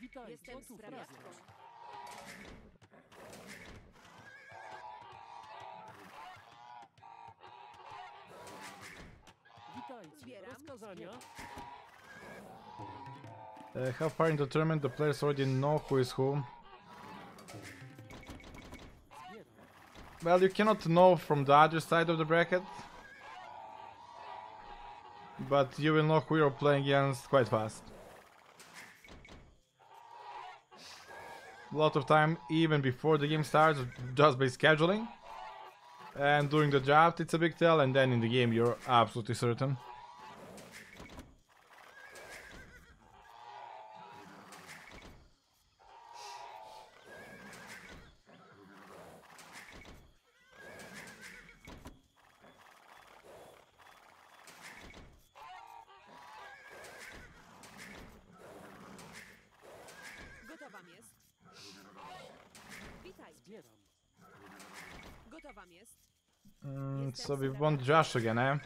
Witaj, Jestem gotów, sprawiaczką. razem. Witajcie, Zbieram. rozkazania. Uh, how far in the tournament the players already know who is who? Zbieram. Well, you cannot know from the other side of the bracket. But you will know who you're playing against quite fast. A lot of time, even before the game starts, just by scheduling. And during the draft, it's a big tell, and then in the game, you're absolutely certain. Gotowam jest. Witaj. Zbieram. Gotowam jest. Mm, so we want Josh again, eh?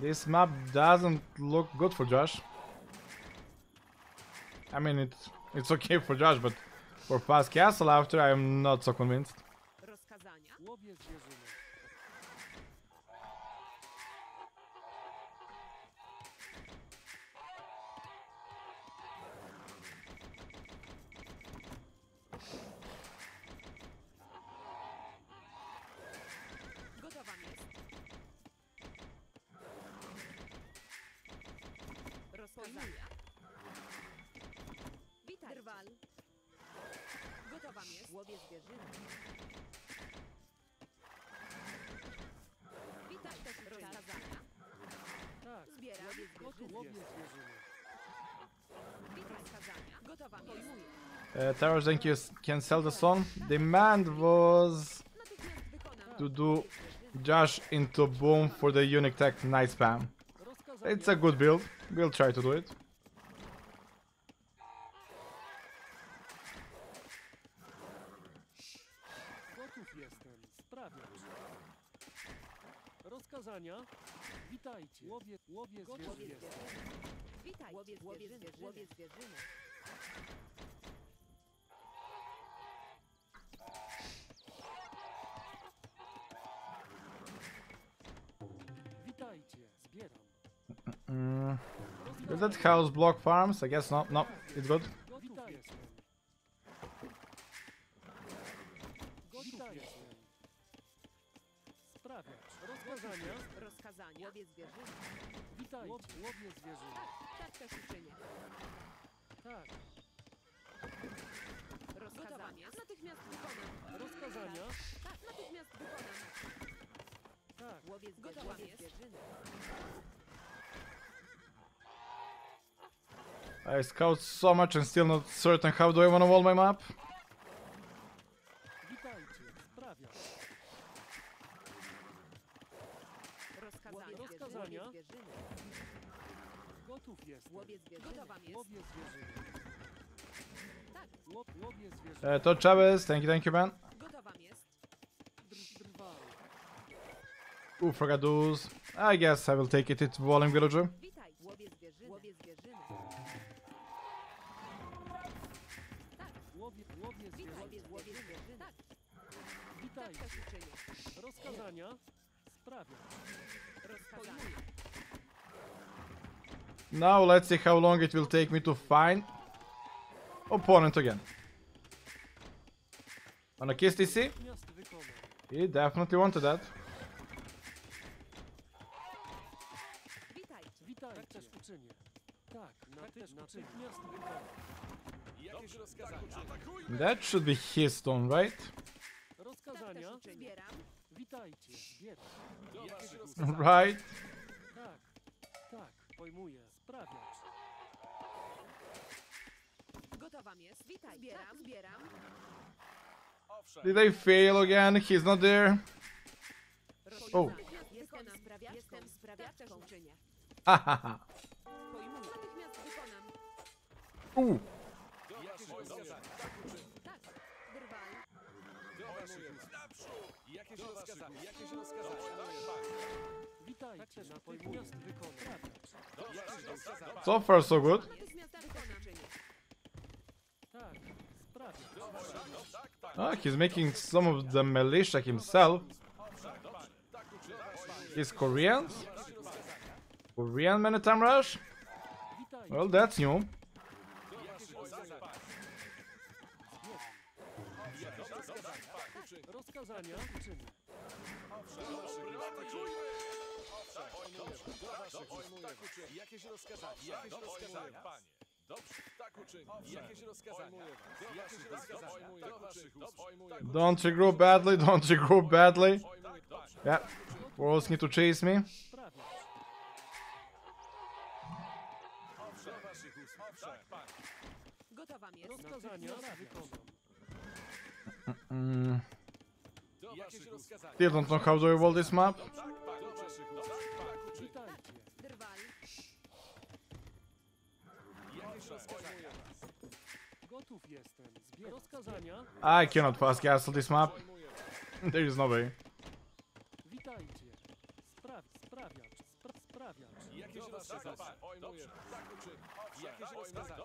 This map doesn't look good for Josh. I mean, it's it's okay for Josh, but for Fast Castle after, I'm not so convinced. Gotów. Uh, Towers, thank you. s- Can sell the song. Demand was to do Josh into boom for the unique tech knight spam. It's a good build. We'll try to do it. Gotów jestem, sprawiam. Rozkazania. Witajcie. Łowię, łowię Łowię zwierzyny. zwierzyny. Witaj. Łowię Łowię zwierzyny. zwierzyny. Łowię zwierzyny. Witajcie, zbieram. Mm, is that house block farms? I guess not. No, it's good. Gotów jestem. Gotów jestem. Sprawiam. Rozkazania. Rozkazania. Łowię zwierzyny. Witajcie. Łow, łowię zwierzyny. Tak też uczynię. Tak. Rozkazania. Natychmiast wykonam. Rozkazania. Tak, natychmiast wykonam. Tak. Łowię zwierzyny. Łowię zwierzyny. I scout so much and still not certain how do I want to wall my map. Witajcie. Sprawiam. Rozkazania. Rozkazania. Łowię zwierzyny. Gotów jestem. Łowię zwierzyny. Gotowam jest. Łowię zwierzyny. Tak, Łow, łowię zwierzyny. To Chavez, thank you, thank you, man. gotowam jest. Dr, drwal. Ooh, forgot those. I guess I will take it. It's walling villager. Witaj. Łowię zwierzyny. Łowię zwierzyny. Tak, Łowię, łowię witaj. zwierzyny. Łowię zwierzyny. Tak, tak Witajcie. uczynię. Rozkazania. Sprawiam. Rozkazania. Now let's see how long it will take me to find opponent again. On a kiss TC? He definitely wanted that. Witaj. Witajcie. Tak też uczynię. Tak, naty, natychmiast wykonam. Jakieś rozkazania? That should be his stone, right? Tak rozkazania? I fail Witajcie. He's not there. Oh. waszych rozkazania? So far, so good. Natychmiast wykonam. Oh, he's making some of the militia himself. He's Koreans? Korean Man-at-Arms Rush? Witaj. Well, that's new. Rozkazania czyny. Jakieś rozkazania? Jakieś rozkazania? Panie. Dobrze, tak uczynię. Jakieś rozkazania? Jakieś rozkazania? Do waszych ust. Don't regroup badly, don't regroup badly. Yeah, Wolves need to chase me. Sprawiać. Do waszych ust. Tak, panie. Gotowa jest. Rozkazania wykonam. Mm, Do still don't know how to evolve this map. Gotów jestem. Zbieram. Rozkazania. I cannot fast castle this map. There is no way. Witajcie. Spraw, sprawiacz. Spra, sprawiacz. Jakieś rozkazania? Dobrze, tak. Jakieś rozkazania?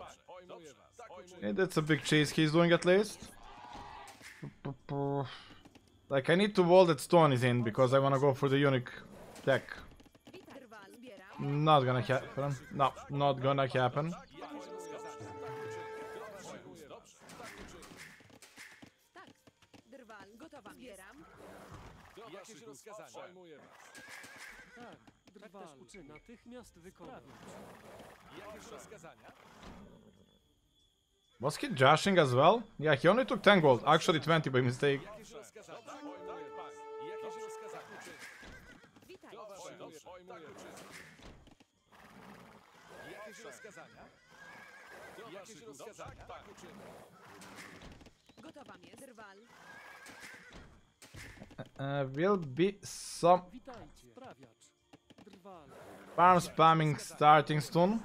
Dobrze, tak. Yeah, that's a big chase he's doing at least. Like, I need to wall that stone is in because I wanna go for the unique tech. Witaj. Drwal. Zbieram. Not gonna happen. No, not gonna happen. Pojmuję was. Tak. Drwal. Tak też uczyny. Natychmiast wykonać. Jakieś rozkazania? Was he joshing as well? Yeah, he only took 10 gold. Actually 20 by mistake. Jakieś rozkazania? Pojmuję was. Jakieś rozkazania? Witaj. Do waszych ust. Tak uczynię. Jakieś rozkazania? Do waszych rozkazania? Tak uczynię. Gotowa jest. Drwal. Uh, will be some Witajcie. Sprawiacz. Drwal. farm spamming starting soon.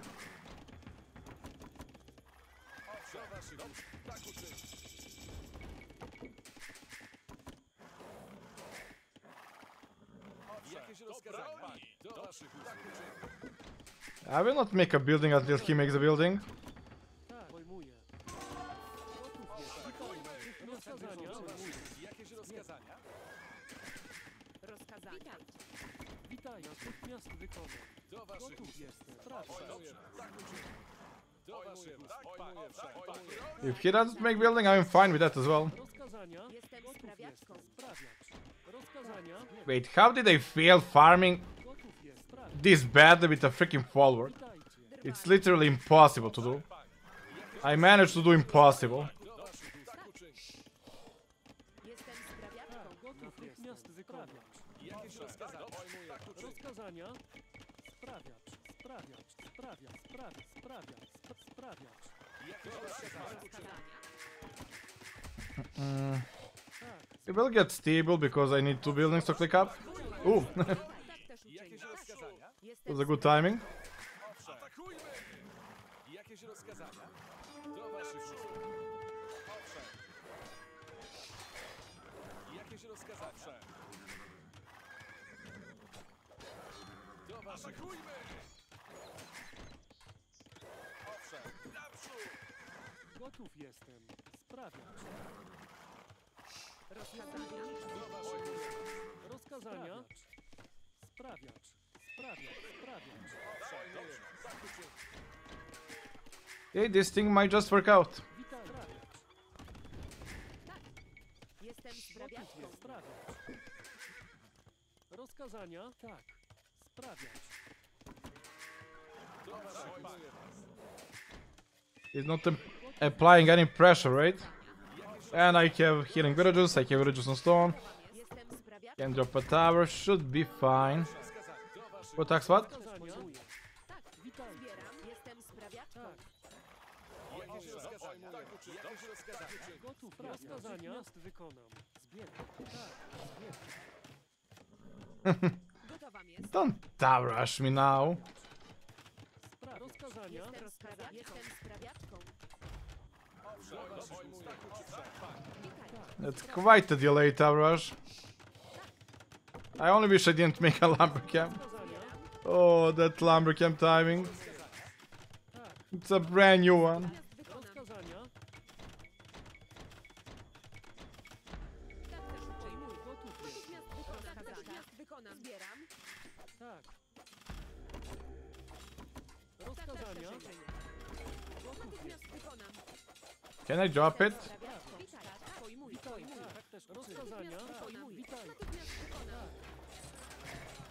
Do waszych ust. Tak uczynię. Jakieś rozkazania? Do waszych ust. Tak uczynię. I will not make a building until he makes a building. Rozkazania. Witaj. Natychmiast wykonam. Do waszych Gotów jestem. If he doesn't make building, I'm fine with that as well. Wait, how did I fail farming this badly with a freaking forward? It's literally impossible to do. I managed to do impossible. Was. Sprawiacz. Sprawiacz. Sprawia. Sprawia. Sprawia. Sp sprawiacz. Jakieś rozkazania? Rozkazania. Mm, it will get stable because I need two buildings to click up. Ooh, Tak też uczynię. Jakieś Tak. rozkazania? Jestem was a good timing. Atakujmy! Owszem. Naprzód! Gotów jestem. Sprawiacz. Rozkazania. Rozkazania. Sprawiacz. Sprawiacz. Sprawiacz. Owszem. Dobrze. Tak. Hey, this thing might just work out. Sprawiacz. Jestem sprawiaczką. Rozkazania. Tak. Was. He's not um, applying any pressure, right? And I have healing villages, I have villages on stone. Can drop a tower, should be fine. What tax what? Don't rush me now. That's quite a delay tower. I only wish I didn't make a lumber camp. Oh, that lumber camp timing. It's a brand new one. Can I drop it? Sprawiaczką. Witaj. Tak, pojmuję, Witaj, pojmuję. tak, tak też uczynię. Rozkazania? Tak, Pojmuję. Witaj, Natychmiast wykonam.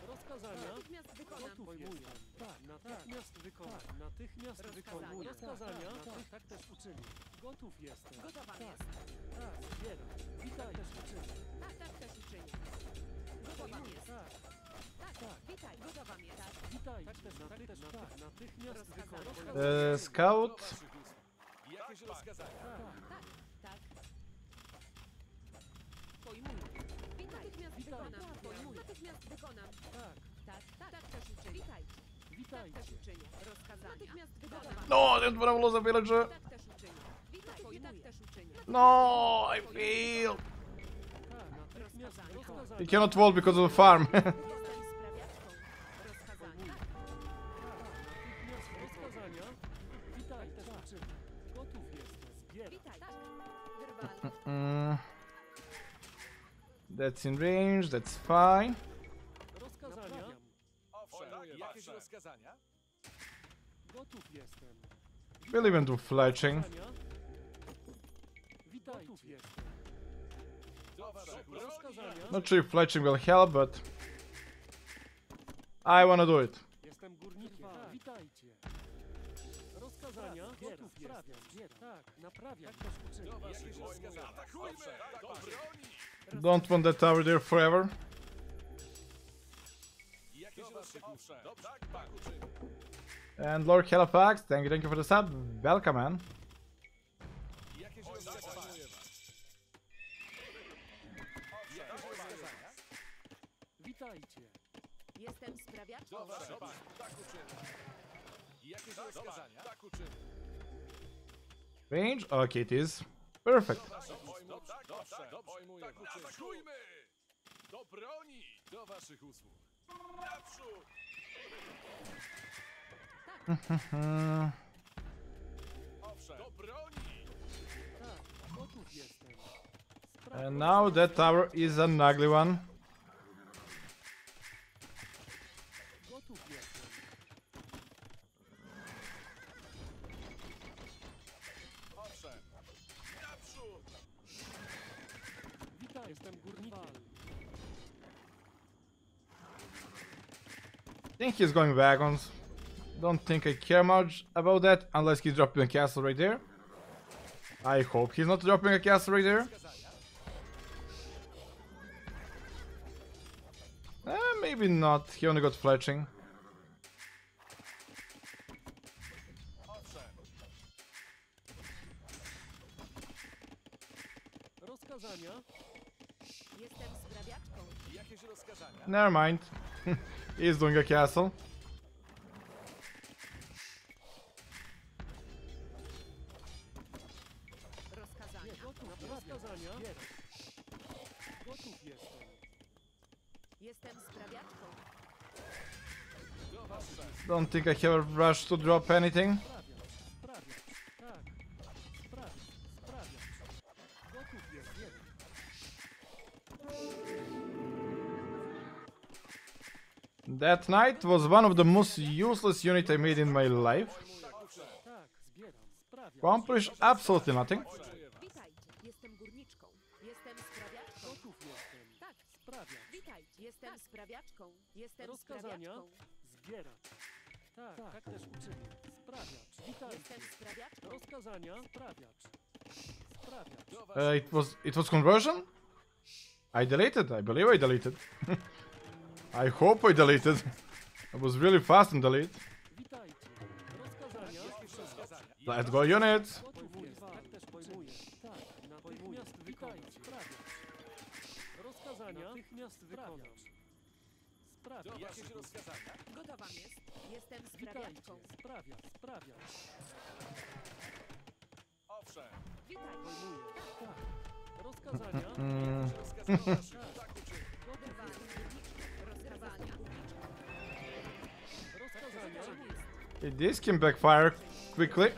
rozkazania? Natychmiast wykonam. Gotów jestem. Tak, natychmiast wykonam. Natychmiast Rozkazania. wykonuję. Tak, Rozkazania? tak, Tak, tak też uczynię. Gotów jestem. Gotowa Tak, jest. tak, zbieram. Witaj, też uczynię. Tak, tak też uczynię. Gotowa jest. Tak, Tak, tak. witaj. Gotowa jest. witaj, tak też, naty- też, tak, natychmiast Rozkazania. wykonam. Uh, scout. Do waszych usług. Jakieś rozkazania? Tak, tak. Pojmuję. Witaj. Natychmiast Witaj. wykonam. Tak, Pojmuję. Natychmiast wykonam. Tak, Tak, tak, tak też uczynię. Witaj. Tak też uczynię. Rozkazania. Natychmiast wykonam. No, I didn't want to lose a villager. Tak też uczynię. Witaj. Pojmuję. Tak też uczynię. No, I feel... Tak, natychmiast Rozkazania. rozkazania. He cannot vault because of the farm. Mm. That's in range, that's fine. We'll even do fletching. Not sure if fletching will help, but I wanna do it. Jestem górnikiem. Tak. Witajcie. Rozkazania. Gotów sprawiam. Zbieram. Tak, naprawiam. Tak też uczynię. Do waszych rozkazania. Atakujmy! Do broni! Don't want that tower there forever. Jakieś rozkazania? Dobrze, tak, tak uczynię. And Lord Halifax, thank you, thank you for the sub. Welcome, man. Jakieś rozkazania? Jakieś rozkazania? Witajcie. Jestem sprawiaczką. Do waszych usług. Tak uczynię. Jakieś rozkazania? Tak uczynię. Range? Okay, it is. Perfect. Dobrze, dobrze, dobrze. Atakujmy! Do broni! Do waszych usług. Naprzód! Owszem, do broni! Tak, gotów jestem. And now that tower is an ugly one. Think he's going wagons. Don't think I care much about that unless he's dropping a castle right there. I hope he's not dropping a castle right there. Eh, maybe not. He only got fletching. Owszem, Rozkazania. Jestem sprawiaczką. jakieś rozkazania? Never mind. he's doing a castle. Don't think I have a rush to drop anything. That knight was one of the most useless unit I made in my life. Accomplished absolutely nothing. Witajcie. Jestem górniczką. Jestem sprawiaczką. Gotów jestem. Tak. Sprawiam. Witajcie. Jestem sprawiaczką. Jestem Rozkazania. sprawiaczką. Zbieram. Tak, tak, też uczynię. Sprawiacz. Witajcie. Jestem sprawiaczką. Rozkazania. Sprawiacz. Sprawiacz. do Uh, it was it was conversion. I deleted. I believe I deleted. I hope I deleted. I was really fast in delete. Rozkazania. rozkazania? Let's go units. Gotów this can backfire quickly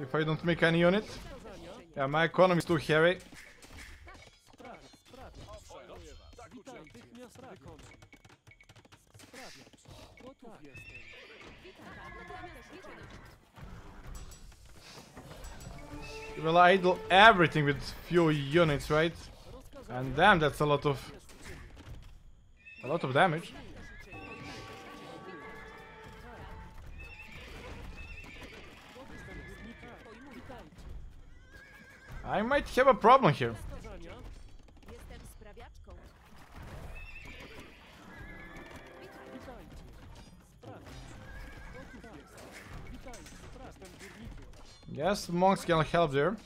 if I don't make any unit. Rozkazania. Yeah, my economy is too heavy. You will idle everything with few units, right? And damn, that's a lot of a lot of damage. I might have a problem here. Yes, monks can help there.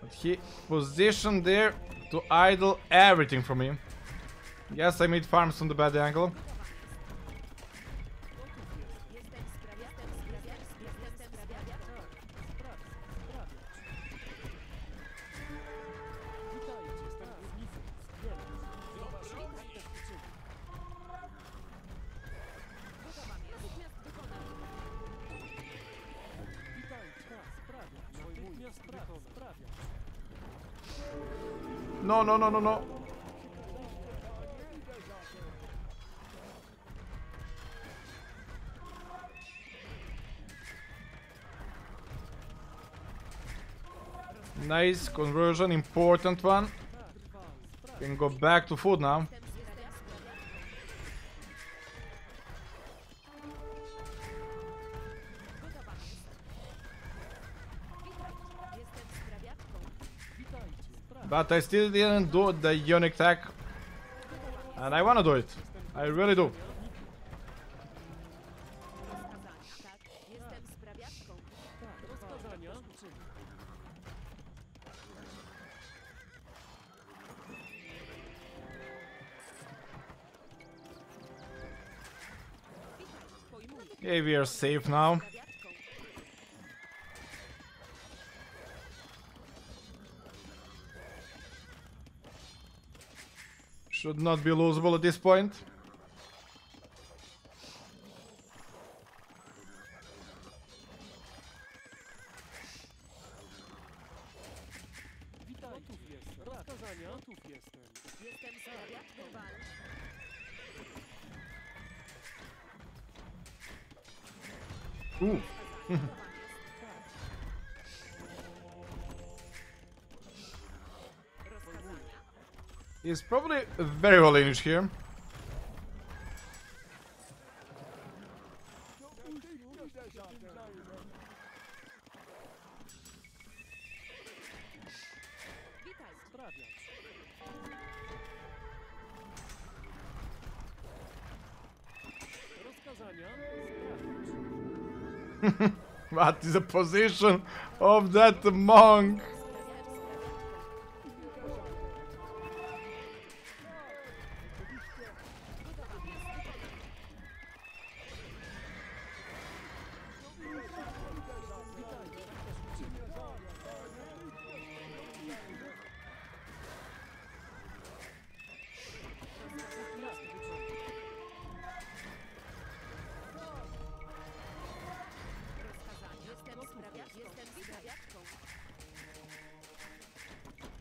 But he positioned there to idle everything from me. Yes, I made farms on the bad angle. Gotów jestem. Jestem sprawiaczką. Jestem Nice conversion, important one. Can go back to food now. But I still didn't do the unique tech. And I wanna do it. I really do. Are safe now. Should not be losable at this point. Ooh. He's probably very well English here. What is the position of that monk?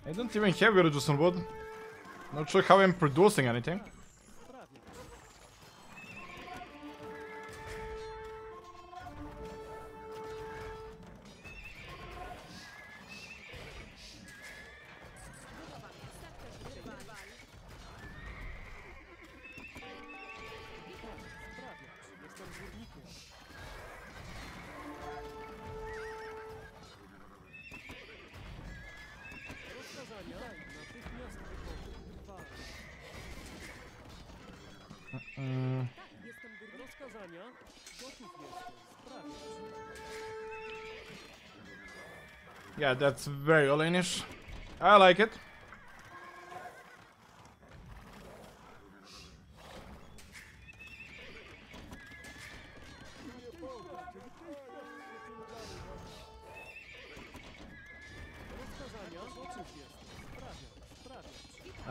I don't even have Villages on wood. Not sure how I'm producing anything. Yeah, that's very Olenish. I like it.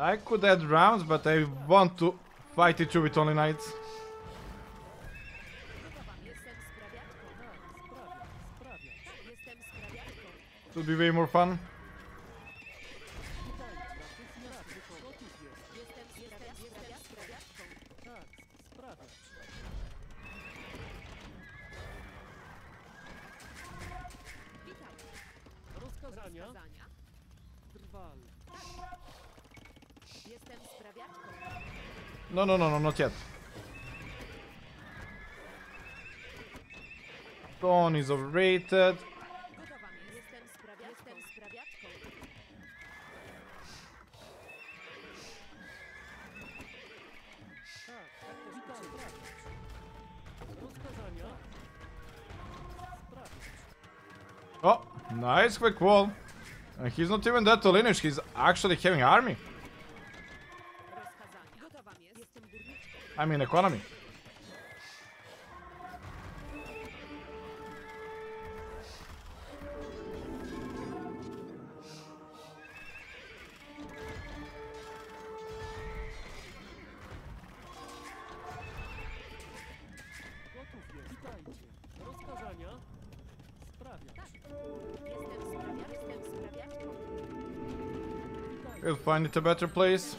I could add rounds, but I want to fight it through with only knights. Jestem sprawiaczką. No, no, no, no, not yet. Dawn is overrated. Nice quick wall. And he's not even that to lineage, he's actually having army. I mean economy. Sprawiaczką. it a better place.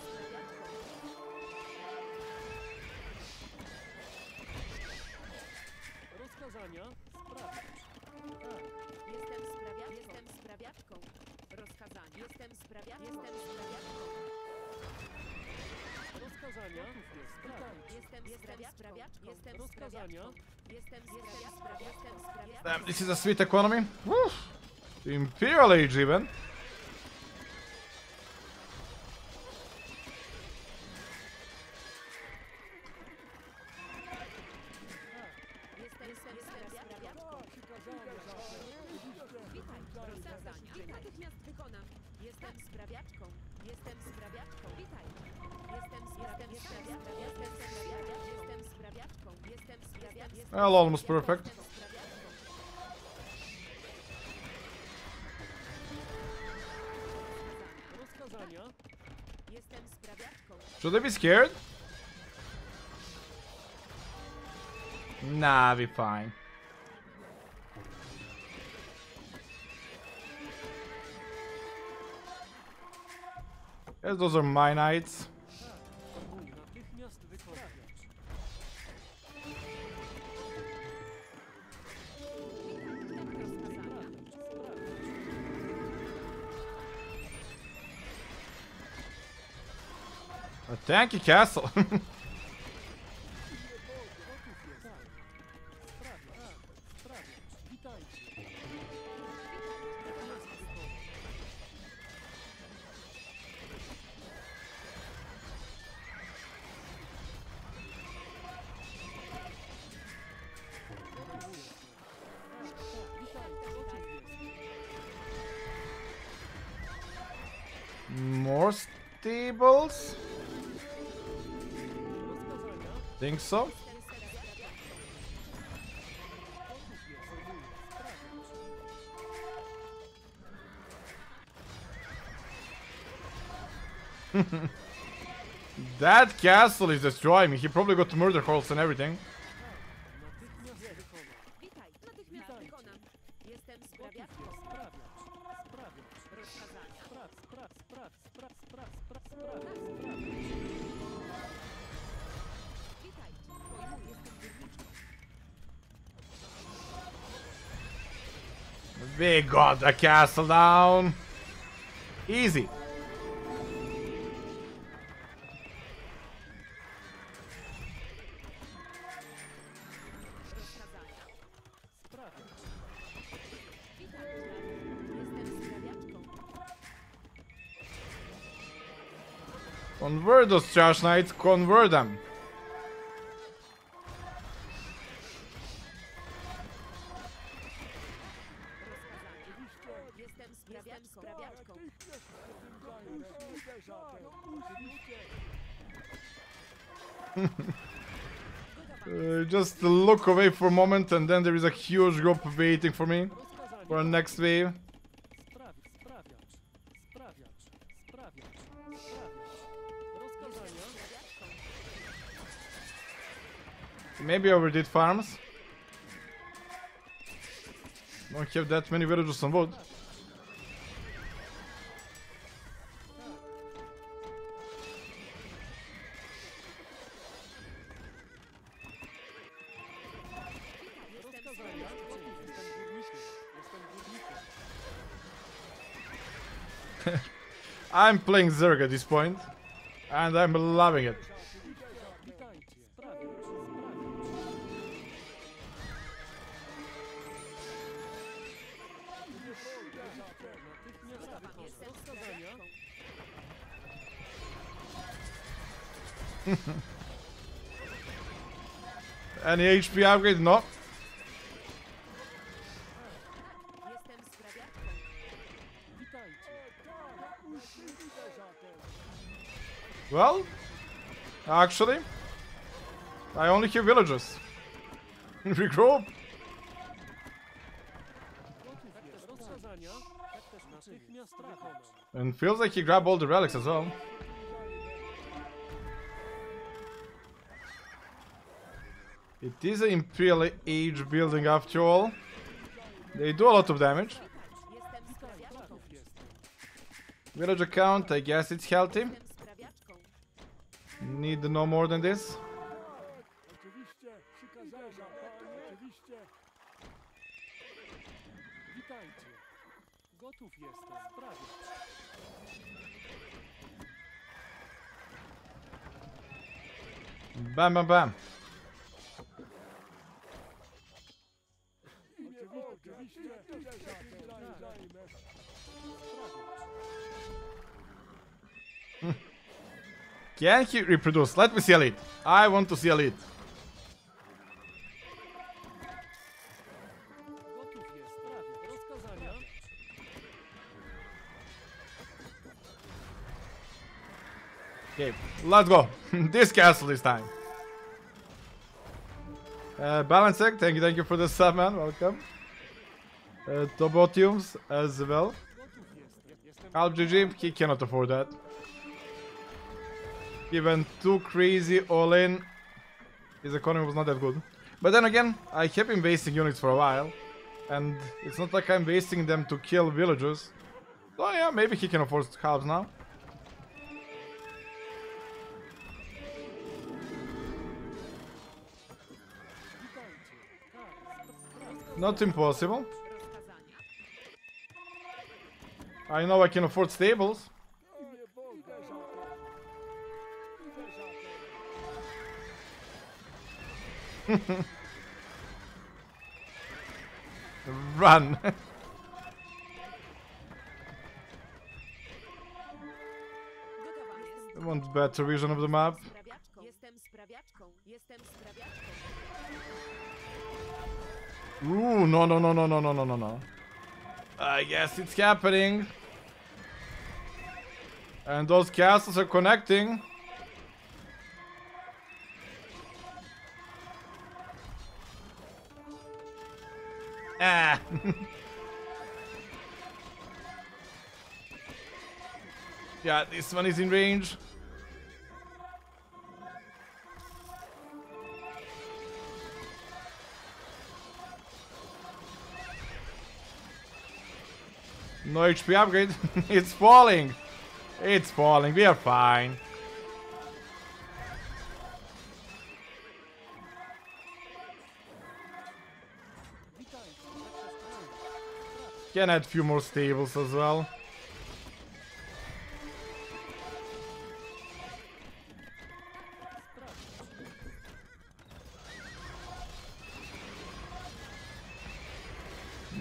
Damn, this is a sweet economy. Woo. The Imperial Well, almost perfect. Should they be scared? Nah, be fine. Those are my knights. A you, castle. Think so? That castle is destroying me. He probably got murder holes and everything. We got the castle down. Easy. Convert those trash knights. Convert them. Uh, just look away for a moment, and then there is a huge group waiting for me for a next wave. Maybe I overdid farms. Don't have that many villages on wood. I'm playing Zerg at this point, and I'm loving it. Any HP upgrade? No. Well, actually, I only hear villagers. Regroup. And feels like he grabbed all the relics as well. It is an Imperial Age building after all. They do a lot of damage. Village sprawiaczką. Gotów jestem. Villager count, I guess it's healthy. Need no more than this? Bam, bam, bam. Can he reproduce? Let me see elite. I want to see. Sprawiać. Rozkazania. Okay, let's go. this castle this time. Uh, Balancek, thank you, thank you for the sub, man. Welcome. Uh, Tobotiums as well. Alp GG, he cannot afford that. Even too crazy all in, his economy was not that good. But then again, I have been wasting units for a while, and it's not like I'm wasting them to kill villagers. So yeah, maybe he can afford halves now. Not impossible. I know I can afford stables. Run! I want better vision of the map. Sprawiaczką. Jestem sprawiaczką. Jestem sprawiaczką. Ooh, no, no, no, no, no, no, no, no, no. I guess it's happening. And those castles are connecting. yeah, this one is in range. No HP upgrade. it's falling. It's falling. We are fine. Can add few more stables as well.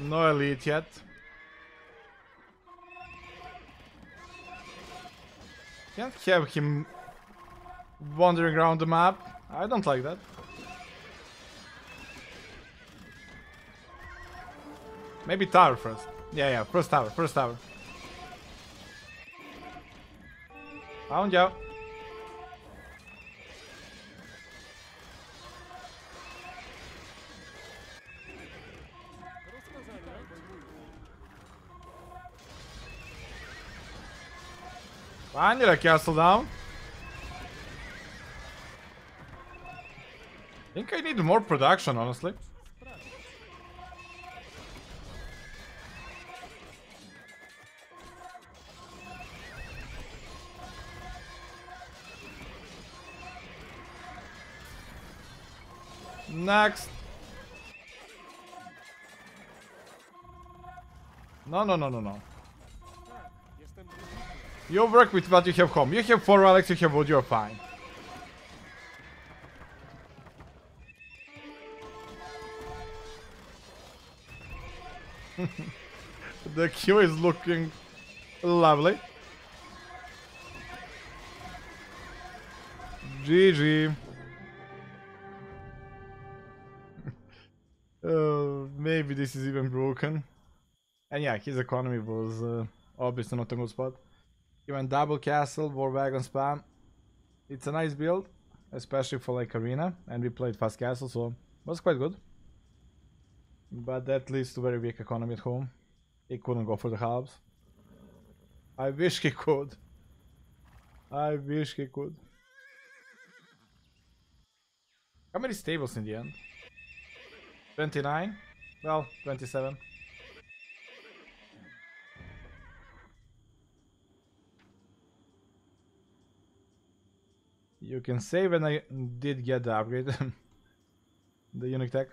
No elite yet. Can't have him wandering around the map. I don't like that. Maybe tower first. Yeah, yeah, first tower, first tower. Found you. Finally, a castle down. I think I need more production, honestly. Next. No, no, no, no, no. You work with what you have home. You have four relics, you have wood, you're fine. the queue is looking lovely. GG. Maybe this is even broken. And yeah, his economy was uh, obviously not a good spot. He went double castle, war wagon spam. It's a nice build, especially for like arena, and we played fast castle, so it was quite good. But that leads to very weak economy at home. He couldn't go for the halbs. I wish he could. I wish he could. How many stables in the end? 29? Well, 27. You can say when I did get the upgrade. the unique tech.